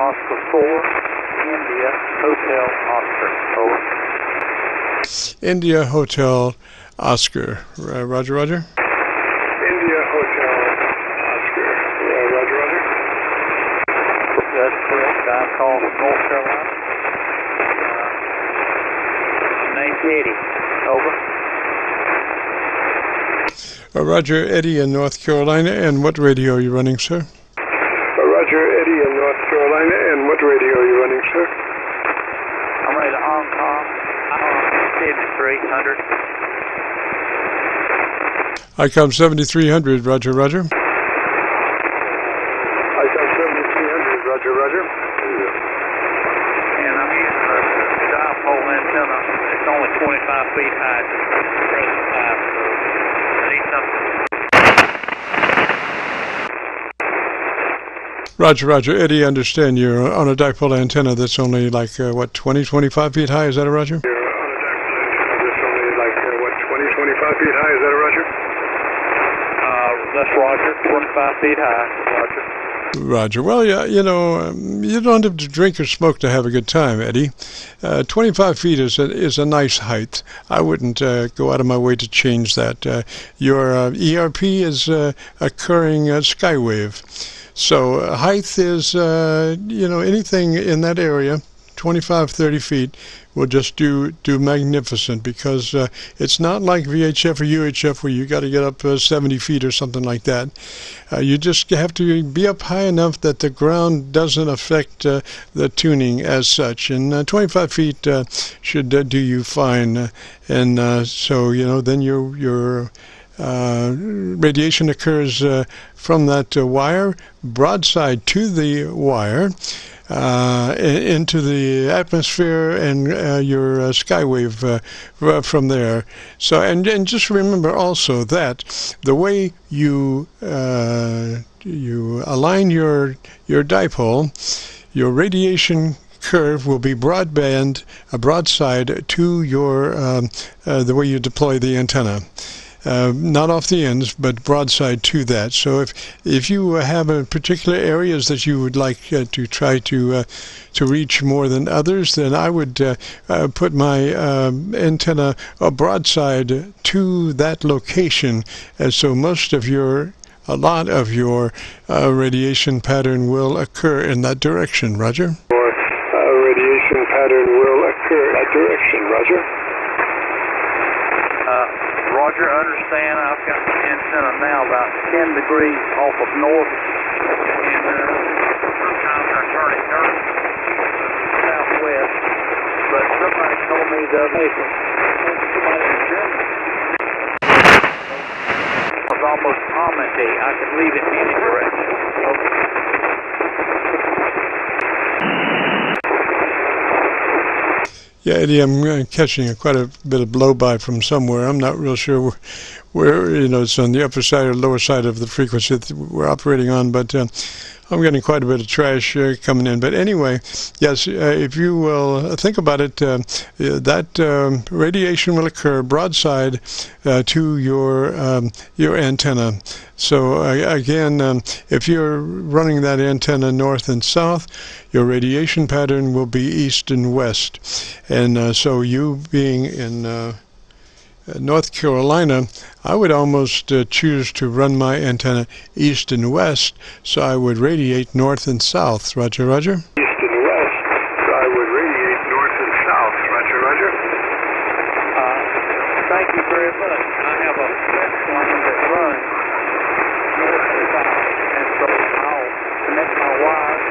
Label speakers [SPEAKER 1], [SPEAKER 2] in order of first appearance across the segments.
[SPEAKER 1] Oscar 4, India, Hotel Oscar. Over.
[SPEAKER 2] India Hotel Oscar. Uh, roger, Roger.
[SPEAKER 3] India Hotel Oscar. Uh, Roger, Roger.
[SPEAKER 1] That's correct. I called from North Carolina. Uh, name's Eddie. Over.
[SPEAKER 2] Uh, Roger, Eddie in North Carolina. And what radio are you running, sir?
[SPEAKER 3] Uh, Roger, Eddie in North Carolina. And what radio are you running, sir?
[SPEAKER 1] I'm ready to Hong Kong. I'm 7300.
[SPEAKER 2] ICOM 7300. Roger, Roger.
[SPEAKER 3] ICOM 7300. Roger, Roger.
[SPEAKER 1] And I'm using a dipole antenna. It's only 25 feet high. Present time. So I need something.
[SPEAKER 2] Roger, Roger. Eddie, understand you're on a dipole antenna that's only like, uh, what, 20, 25 feet high? Is that a Roger?
[SPEAKER 3] You're on a dipole antenna that's only like, uh, what, 20, 25 feet high. Is that a Roger?
[SPEAKER 1] Uh, that's Roger. 25 feet high. Roger.
[SPEAKER 2] Roger. Well, yeah, you know, um, you don't have to drink or smoke to have a good time, Eddie. Uh, 25 feet is a, is a nice height. I wouldn't uh, go out of my way to change that. Uh, your uh, ERP is uh, occurring uh, skywave. So height is, you know, anything in that area, 25, 30 feet, will just do do magnificent because uh, it's not like VHF or UHF where you got to get up uh, 70 feet or something like that. Uh, you just have to be up high enough that the ground doesn't affect uh, the tuning as such. And uh, 25 feet uh, should do you fine. And so you know then your your uh, radiation occurs uh, from that uh, wire broadside to the wire uh, into the atmosphere and uh, your uh, skywave uh, from there. So and and just remember also that the way you uh, you align your your dipole, your radiation curve will be broadband, a broadside to your um, uh, the way you deploy the antenna. Uh, not off the ends, but broadside to that. So if if you uh, have a particular areas that you would like uh, to try to uh, to reach more than others, then I would put my um, antenna broadside to that location, and so most of your a lot of your uh, radiation pattern will occur in that direction. Roger.
[SPEAKER 3] Or uh, radiation pattern will occur in that direction. Roger.
[SPEAKER 1] Roger, understand I've got the antenna now about 10 degrees off of north, and uh, sometimes I turn it north, southwest, but somebody told me the other day, somebody in Germany was almost Almondy. I could leave it any direction. Okay.
[SPEAKER 2] Yeah, Eddie, I'm uh, catching a, quite a bit of blow by from somewhere. I'm not real sure where, where, you know, it's on the upper side or lower side of the frequency that we're operating on, but uh, I'm getting quite a bit of trash uh, coming in. But anyway, yes, uh, if you will think about it, uh, uh, that um, radiation will occur broadside uh, to your um, your antenna. So uh, again, um, if you're running that antenna north and south, your radiation pattern will be east and west. And uh, so you being in uh, uh, North Carolina, I would almost uh, choose to run my antenna east and west, so I would radiate north and south. Roger, Roger.
[SPEAKER 3] East and west. So I would radiate north and south. Roger, Roger.
[SPEAKER 1] Uh, thank you very much. I have a fence line that runs north and south, and so I'll connect my wires,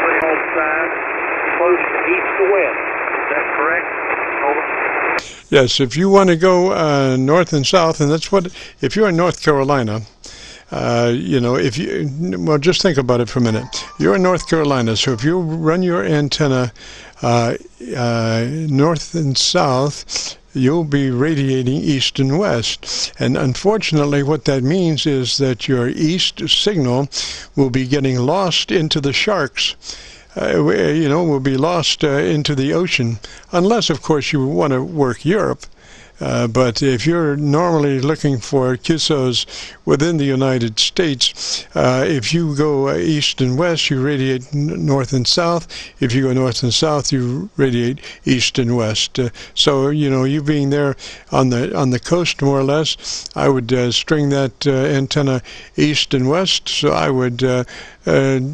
[SPEAKER 1] put it on side, close to east to west. Is that correct? Over.
[SPEAKER 2] Yes, if you want to go uh, north and south, and that's what, if you're in North Carolina, uh, you know, if you, well, just think about it for a minute. You're in North Carolina, so if you run your antenna uh, uh, north and south, you'll be radiating east and west. And unfortunately, what that means is that your east signal will be getting lost into the sharks you know, will be lost uh, into the ocean, unless, of course, you want to work Europe. Uh, but if you're normally looking for QSOs within the United States, uh, if you go east and west, you radiate north and south. If you go north and south, you radiate east and west. Uh, so you know, you being there on the on the coast more or less, I would uh, string that uh, antenna east and west. So I would uh,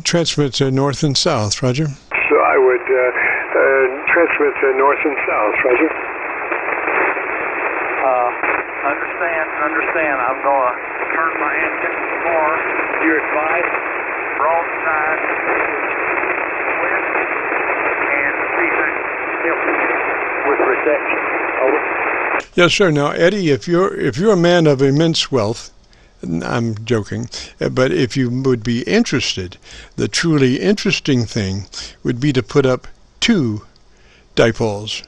[SPEAKER 2] transmit north and south. Roger.
[SPEAKER 3] So I would transmit north and south. Roger.
[SPEAKER 1] Understand. I'm going to turn my some more. Broadside, west, and can help with reception. Over.
[SPEAKER 2] Yes, sir. Now, Eddie, if you're if you're a man of immense wealth, I'm joking, but if you would be interested, the truly interesting thing would be to put up two dipoles,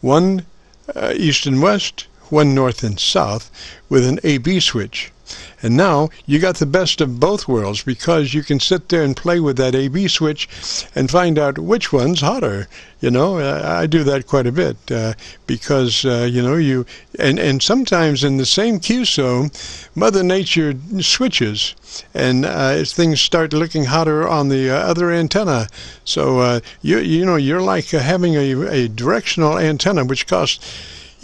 [SPEAKER 2] one uh, east and west, one north and south, with an AB switch. And now you got the best of both worlds because you can sit there and play with that AB switch and find out which one's hotter. You know, I do that quite a bit uh, because uh, you know you and and sometimes in the same QSO, Mother Nature switches and uh, things start looking hotter on the uh, other antenna. So uh, you you know you're like uh, having a, a directional antenna which costs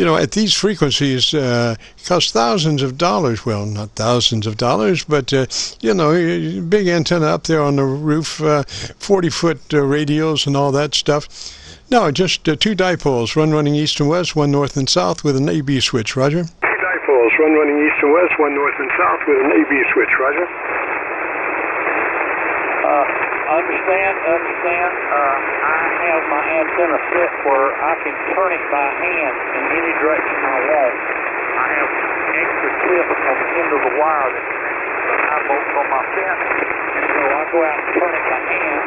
[SPEAKER 2] you know, at these frequencies, uh, cost thousands of dollars. Well, not thousands of dollars, but uh, you know, big antenna up there on the roof, uh, 40 foot uh, radials and all that stuff. No, just uh, two dipoles, one running east and west, one north and south with an AB switch. Roger.
[SPEAKER 3] Two dipoles, one running east and west, one north and south with an AB switch. Roger.
[SPEAKER 1] Uh, understand, understand. Uh, I have my antenna set where I can turn it by hand in any direction I want. I have extra clips on the end of the wire that connects the high bolts on my fence, and so I go out by hand.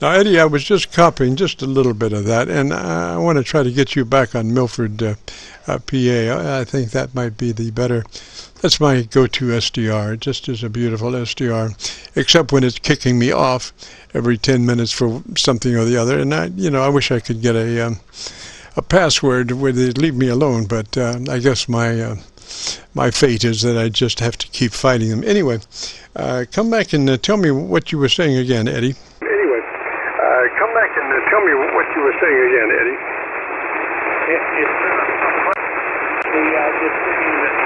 [SPEAKER 2] Now, Eddie, I was just copying just a little bit of that, and I want to try to get you back on Milford, uh, uh, PA. I think that might be the better that's my go-to SDR. Just is a beautiful SDR, except when it's kicking me off every 10 minutes for something or the other. And I, you know, I wish I could get a um, a password where they'd leave me alone. But uh, I guess my uh, my fate is that I just have to keep fighting them. Anyway, uh, come back and uh, tell me what you were saying again, Eddie.
[SPEAKER 3] Anyway, uh, come back and uh, tell me what you were saying again, Eddie.
[SPEAKER 1] It, it's uh, the uh, just thinking that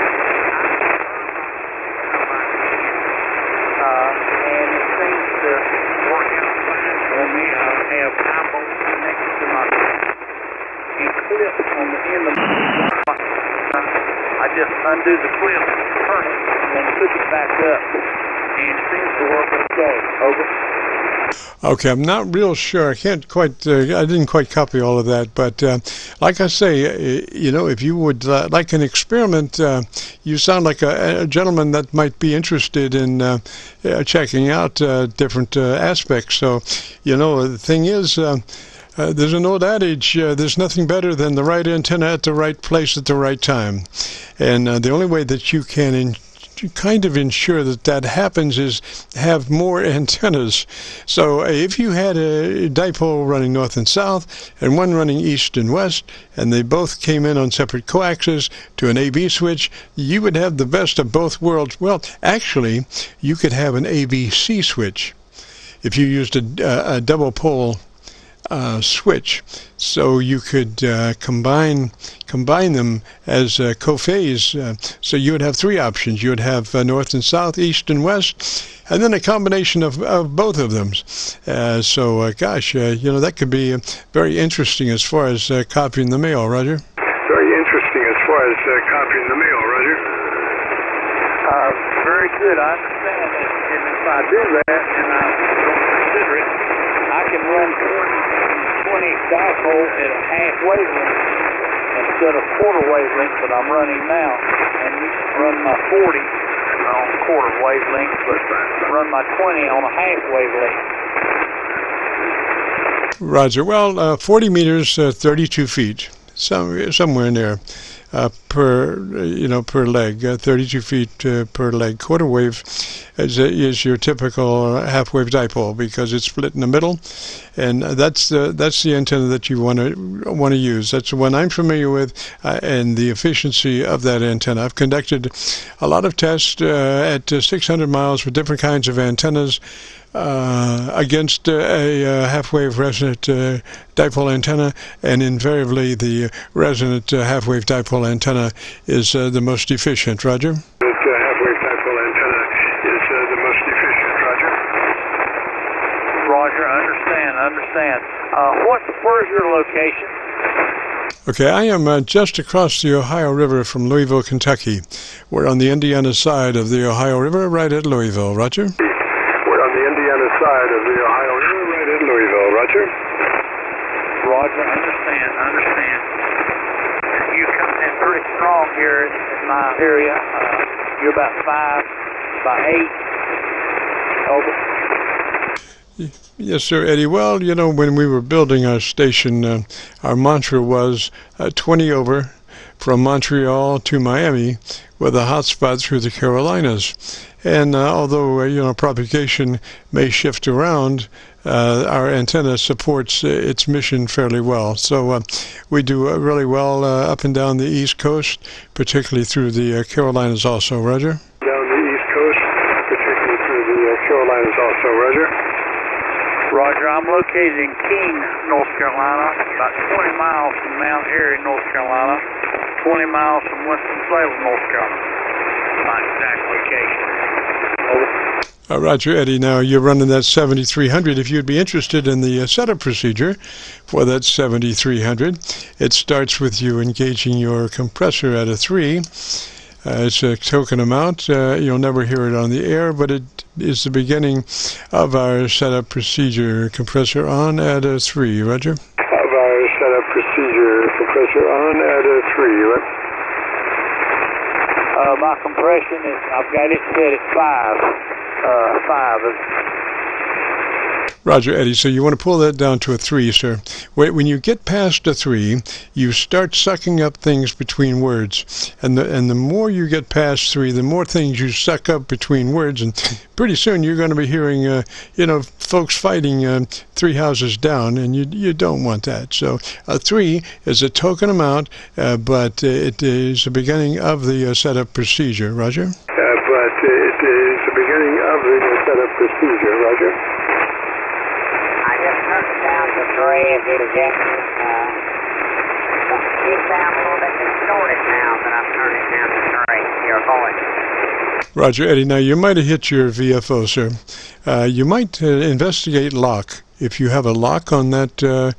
[SPEAKER 1] have eyeballs connected to my and clip on the end of I just undo the clip, turn it, and then hook it back up. And it seems to work okay. Over.
[SPEAKER 2] Okay, I'm not real sure. I can't quite. Uh, I didn't quite copy all of that, but uh, like I say, uh, you know, if you would uh, like an experiment, uh, you sound like a, a, gentleman that might be interested in checking out different aspects. So, you know, the thing is. Uh, there's an old adage, uh, there's nothing better than the right antenna at the right place at the right time. And uh, the only way that you can in- kind of ensure that that happens is have more antennas. So uh, if you had a dipole running north and south and one running east and west, and they both came in on separate coaxes to an AB switch, you would have the best of both worlds. Well, actually, you could have an ABC switch if you used a, a double pole uh, switch. So you could uh, combine combine them as uh, cophase. Uh, so you would have three options. You would have uh, north and south, east and west, and then a combination of, of both of them. Uh, so, uh, gosh, you know that could be very interesting as far as copying the mail, Roger.
[SPEAKER 3] Very interesting as far as copying the mail, Roger.
[SPEAKER 1] very good. I understand that, and if I do that and I don't consider it, I can run 20 dipole at a half wavelength instead of quarter wavelength that I'm running now, and run my 40 on quarter wavelength, but run my 20 on a half wavelength.
[SPEAKER 2] Roger. Well, uh, 40 meters, uh, 32 feet, some, somewhere in there. Uh, per you know per leg, uh, 32 feet uh, per leg. Quarter wave is, is your typical half wave dipole because it's split in the middle, and that's the that's the antenna that you want to want to use. That's the one I'm familiar with, uh, and the efficiency of that antenna. I've conducted a lot of tests uh, at 600 miles with different kinds of antennas uh, against uh, a uh, half-wave resonant uh, dipole antenna, and invariably the resonant uh, half-wave dipole antenna is uh, the most efficient. Roger.
[SPEAKER 3] That half-wave dipole antenna is the most efficient. Roger.
[SPEAKER 1] Roger, understand, understand. what's where's your location?
[SPEAKER 2] Okay, I am uh, just across the Ohio River from Louisville, Kentucky. We're on the Indiana side of the Ohio River, right at Louisville. Roger.
[SPEAKER 3] We're on the Indiana side of the Ohio River, right at Louisville. Roger.
[SPEAKER 1] Roger, understand, understand. You come in pretty strong here in my area. Uh, you're about five by eight. Over.
[SPEAKER 2] Yes, sir, Eddie. Well, you know, when we were building our station, uh, our mantra was uh, 20 over from Montreal to Miami with a hotspot through the Carolinas. And uh, although, uh, you know, propagation may shift around, uh, our antenna supports uh, its mission fairly well. So we do really well up and down the East Coast, particularly through the Carolinas also. Roger?
[SPEAKER 3] Down the East Coast, particularly through the Carolinas also. Roger?
[SPEAKER 1] Roger, I'm located in King, North Carolina, about 20 miles from Mount Airy, North Carolina, 20 miles from Winston-Salem, North Carolina. My exact location.
[SPEAKER 2] Uh, Roger, Eddie, now you're running that 7300. If you'd be interested in the uh, setup procedure for that 7300, it starts with you engaging your compressor at a 3 uh, it's a token amount. Uh, you'll never hear it on the air, but it is the beginning of our setup procedure. Compressor on at a 3, Roger. Of
[SPEAKER 3] our setup procedure. Compressor on at a 3, right?
[SPEAKER 1] Uh, my compression is, I've got it set at 5. Uh, 5.
[SPEAKER 2] Roger, Eddie. So you want to pull that down to a three, sir. When you get past a three, you start sucking up things between words, and the and the more you get past three, the more things you suck up between words, and pretty soon you're going to be hearing, uh, you know, folks fighting uh, three houses down, and you you don't want that. So a three is a token amount, uh, but it is the beginning of the uh, setup procedure. Roger.
[SPEAKER 3] Uh, but it is the beginning of the setup procedure. Roger
[SPEAKER 4] down to three if you Jackson. Uh, a little bit distorted now that I've turned it down to three, your voice.
[SPEAKER 2] Roger, Eddie, now you might have hit your VFO, sir. Uh, you might uh, investigate lock. If you have a lock on that, uh,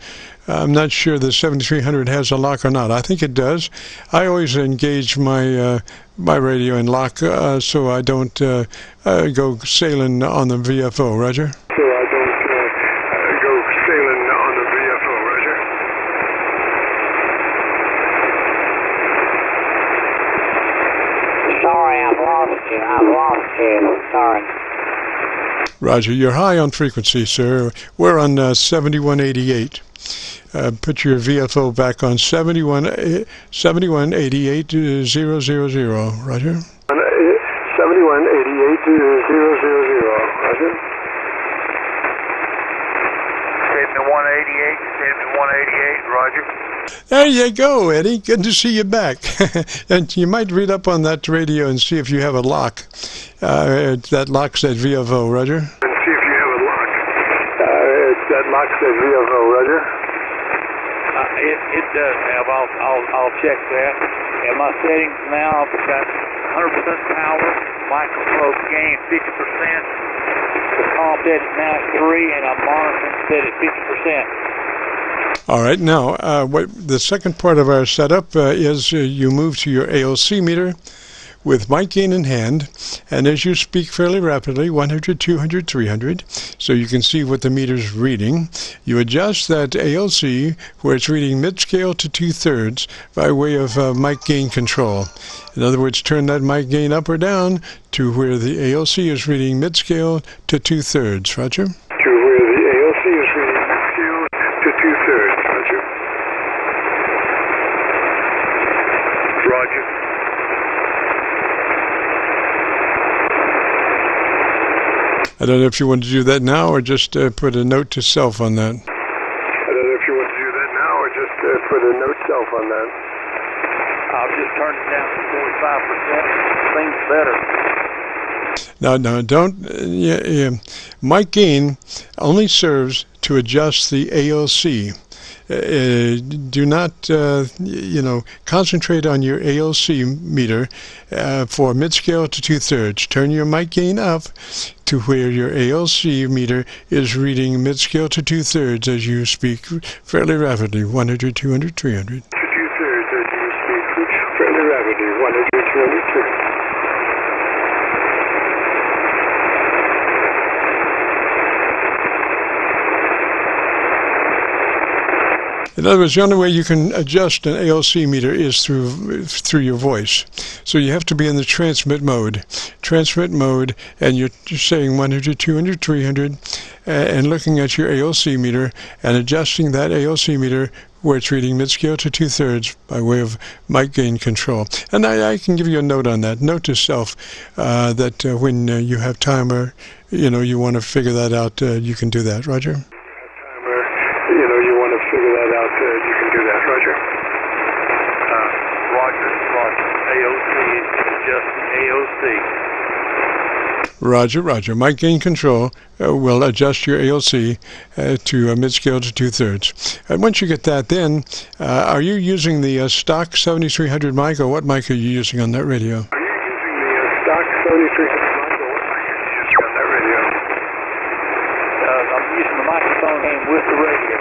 [SPEAKER 2] I'm not sure the 7300 has a lock or not. I think it does. I always engage my uh, my radio in lock uh, so I don't uh, go sailing on the VFO. Roger.
[SPEAKER 4] I've lost you. I've lost you. Sorry.
[SPEAKER 2] Roger, you're high on frequency, sir. We're on uh, 7188. Uh, put your VFO back on 71, uh, 7188 uh, 000. Roger. 7188,
[SPEAKER 1] 7188, Roger.
[SPEAKER 2] There you go, Eddie. Good to see you back. and you might read up on that radio and see if you have a lock. Uh, that lock said VFO, Roger.
[SPEAKER 3] And see if you have a lock. Uh, that lock said VFO, Roger.
[SPEAKER 1] Uh, it, it does have. I'll, I'll, I'll check that. And my settings now, I've got 100% power, microphone gain 50%. The comp is now at 3, and I'm monitoring set at 50%.
[SPEAKER 2] All right. Now, uh, what the second part of our setup uh, is uh, you move to your ALC meter with mic gain in hand, and as you speak fairly rapidly, 100, 200, 300, so you can see what the meter's reading, you adjust that ALC where it's reading mid-scale to two-thirds by way of uh, mic gain control. In other words, turn that mic gain up or down to where the ALC is reading mid-scale to two-thirds. Roger?
[SPEAKER 3] Roger.
[SPEAKER 2] I don't know if you want to do that now or just uh, put a note to self on that.
[SPEAKER 3] I don't know if you want to do that now or just uh, put a note self on that.
[SPEAKER 1] I've just turned it down to 45%. Seems better.
[SPEAKER 2] Now, no, don't. Uh, yeah, yeah. Mic gain only serves to adjust the ALC. Uh, do not, uh, you know, concentrate on your ALC meter uh, for mid-scale to two-thirds. Turn your mic gain up to where your ALC meter is reading mid-scale to two-thirds as you speak fairly rapidly, 100, 200, 300.
[SPEAKER 3] To two-thirds as you speak fairly rapidly, 100, 200, 300.
[SPEAKER 2] In other words, the only way you can adjust an ALC meter is through through your voice. So you have to be in the transmit mode. Transmit mode, and you're saying 100, 200, 300, and looking at your ALC meter and adjusting that ALC meter where it's reading mid-scale to two-thirds by way of mic gain control. And I, I, can give you a note on that. Note to self uh, that uh, when uh, you have time or, you know, you want to figure that out, uh, you can do that. Roger?
[SPEAKER 3] Timer, you know, you want to figure that out, uh, you can do that. Roger.
[SPEAKER 1] Uh, Roger, Roger. AOC, adjusting AOC.
[SPEAKER 2] Roger, Roger. Mic gain control uh, will adjust your ALC uh, to uh, mid-scale to two-thirds. And once you get that, then uh, are you using the uh, stock 7300 mic, or what mic are you using on that radio?
[SPEAKER 3] Are you using the uh, stock 7300 mic or what mic are you using on that radio?
[SPEAKER 1] Uh, I'm using the microphone hand with the radio.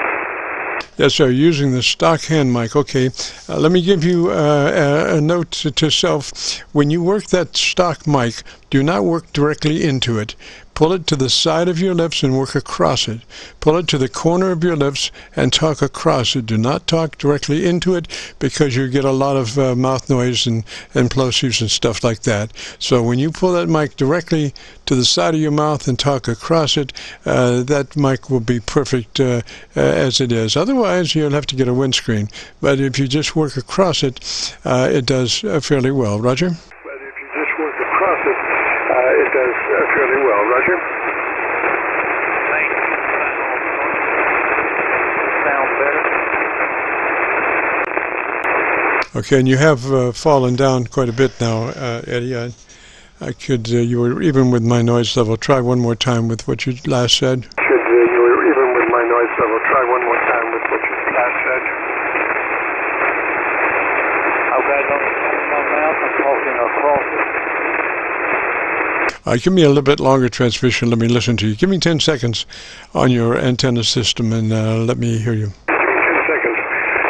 [SPEAKER 2] Yes, sir. Using the stock hand mic. Okay. Uh, let me give you uh, a, note to, to self. When you work that stock mic, do not work directly into it. Pull it to the side of your lips and work across it. Pull it to the corner of your lips and talk across it. Do not talk directly into it because you get a lot of uh, mouth noise and, and plosives and stuff like that. So when you pull that mic directly to the side of your mouth and talk across it, uh, that mic will be perfect uh, uh as it is. Otherwise, you'll have to get a windscreen. But if you just work across it, uh, it does uh, fairly well. Roger?
[SPEAKER 3] But if you just work across it, uh, it does uh, fairly well. Roger.
[SPEAKER 1] Thank you. Sound better?
[SPEAKER 2] Okay, and you have uh, fallen down quite a bit now, uh, Eddie. I, I could, uh, you were even with my noise level. Try one more time with what you last said.
[SPEAKER 3] Should uh, you were even with my noise level, try one more time with what you last said.
[SPEAKER 1] I've got it on the top of my mouth. I'm talking across it.
[SPEAKER 2] Uh, give me a little bit longer transmission. Let me listen to you. Give me 10 seconds on your antenna system and uh, let me hear you.
[SPEAKER 3] Give me 10 seconds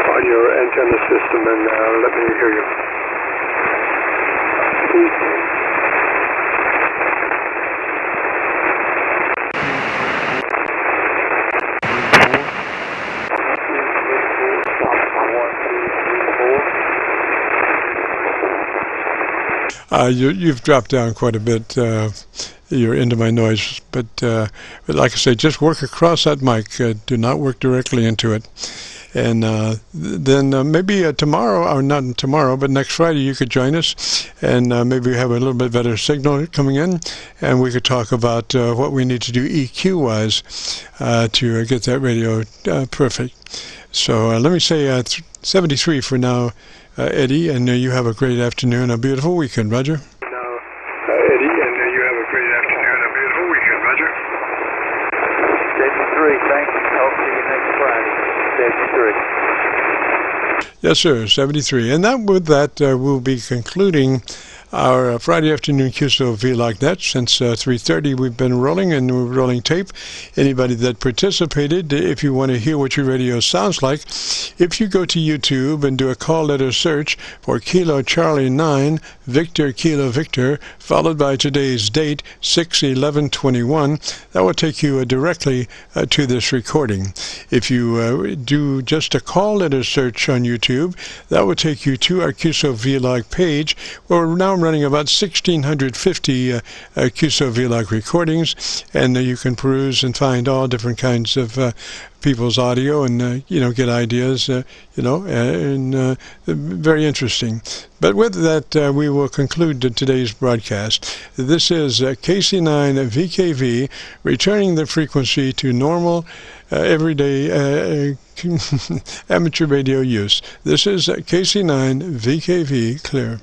[SPEAKER 3] on your antenna system and uh, let me hear you.
[SPEAKER 2] Uh, you, you've dropped down quite a bit. Uh, you're into my noise, but, uh, but like I say, just work across that mic. Uh, do not work directly into it. And uh, then uh, maybe uh, tomorrow, or not tomorrow, but next Friday, you could join us, and uh, maybe we have a little bit better signal coming in, and we could talk about uh, what we need to do EQ wise uh, to uh, get that radio uh, perfect. So uh, let me say uh, 73 for now, uh, Eddie, and uh, you have a great afternoon, a beautiful weekend, Roger.
[SPEAKER 3] Now, uh, Eddie, and uh, you have a great afternoon, a beautiful weekend, Roger.
[SPEAKER 1] 73. Thank you. Talk to you next Friday. 73.
[SPEAKER 2] Yes, sir, 73. And that with that, uh, we'll be concluding our uh, Friday afternoon QSO that. Since uh, 3.30, we've been rolling and we're rolling tape. Anybody that participated, if you want to hear what your radio sounds like, if you go to YouTube and do a call letter search for Kilo Charlie 9, Victor Kilo Victor, followed by today's date, 6-11-21, that will take you uh, directly uh, to this recording. If you uh, do just a call letter search on YouTube, that will take you to our QSO Vlog page, where we're now running about 1,650 uh, QSO vlog recordings, and you can peruse and find all different kinds of people's audio and uh, you know get ideas uh, you know and uh, very interesting. But with that uh, we will conclude today's broadcast. This is uh, KC9 VKV returning the frequency to normal uh, everyday amateur radio use. This is KC9 VKV clear